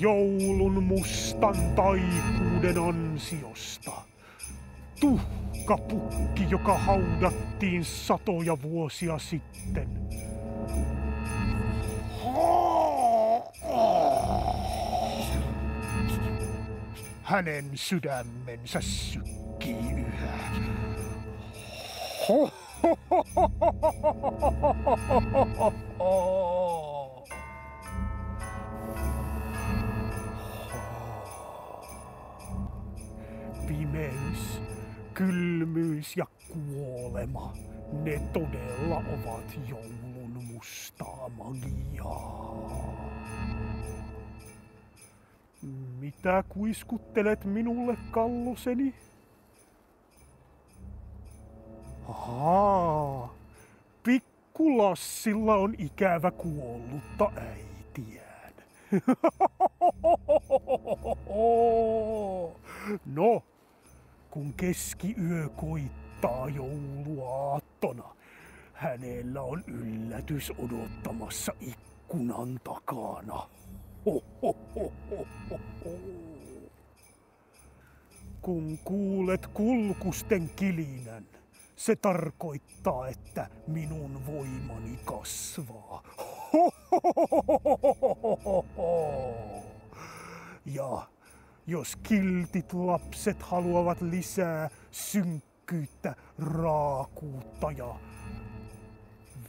joulun mustan taikuuden ansiosta. Tuhkapukki, joka haudattiin satoja vuosia sitten. Hänen sydämensä sykkii yhä. Ho, ho, ho, ho, ho, ho, ho, ho. Pimeys, kylmyys ja kuolema, ne todella ovat joulun mustaa magiaa. Mitä kuiskuttelet minulle, kalloseni? Ahaa, pikkulassilla on ikävä kuollutta äitiään. No, kun keskiyö koittaa jouluaattona, hänellä on yllätys odottamassa ikkunan takana. Kun kuulet kulkusten kilinän, se tarkoittaa, että minun voimani kasvaa. Ja jos kiltit lapset haluavat lisää synkkyyttä, raakuutta ja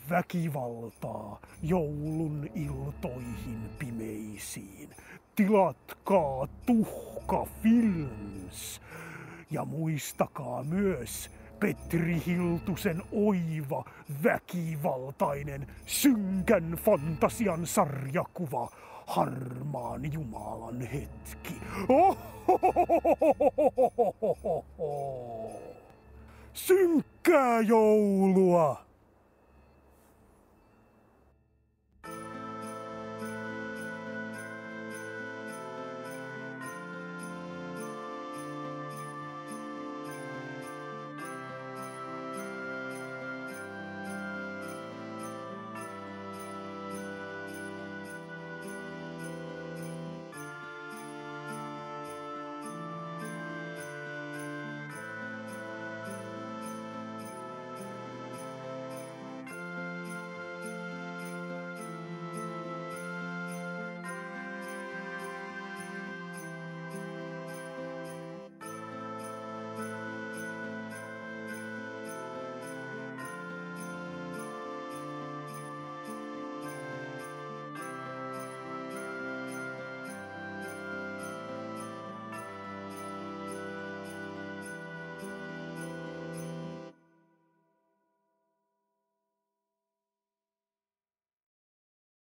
väkivaltaa joulun iltoihin pimeisiin. Tilatkaa Tuhka Films ja muistakaa myös Petri Hiltusen oiva, väkivaltainen, synkän fantasian sarjakuva Harmaan Jumalan hetki. Synkkää joulua!